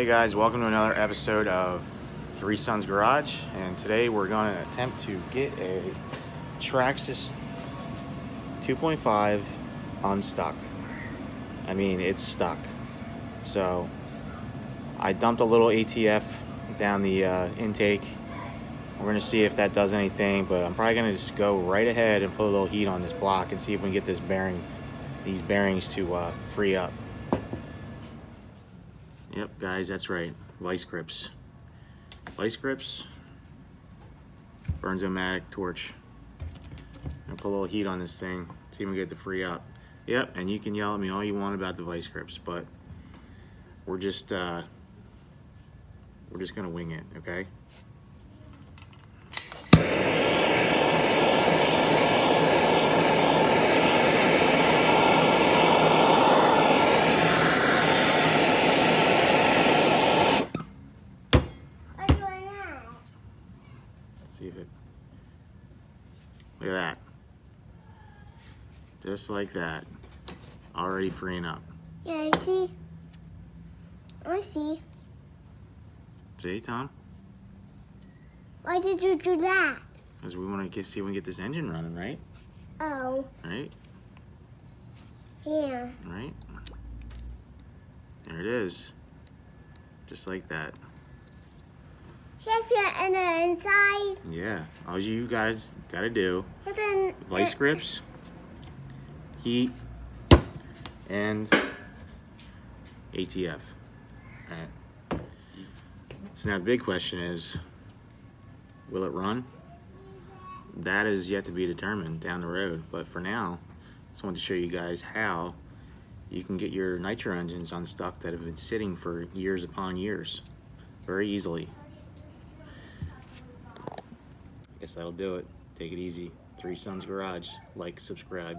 Hey guys, welcome to another episode of Three Sons Garage, and today we're going to attempt to get a Traxxas 2.5 unstuck. I mean, it's stuck. So, I dumped a little ATF down the uh, intake. We're going to see if that does anything, but I'm probably going to just go right ahead and put a little heat on this block and see if we can get this bearing, these bearings to uh, free up. Yep, guys, that's right. Vice grips. Vice grips. burns Bernzomatic torch. And put a little heat on this thing. See if we get the free up. Yep, and you can yell at me all you want about the vice grips, but we're just uh, we're just gonna wing it, okay? What do you want? See if it. Look at that. Just like that. Already freeing up. Yeah, I see. I see. See, Tom? Why did you do that? Because we want to get, see if we can get this engine running, right? Oh, Right? yeah. Right? There it is. Just like that. Here's your and the inside. Yeah. All you guys got to do then vice grips, heat, and ATF. Alright. So now the big question is, will it run? That is yet to be determined down the road. But for now, I just wanted to show you guys how you can get your nitro engines unstuck that have been sitting for years upon years very easily. Guess that'll do it. Take it easy. Three Sons Garage. Like, subscribe.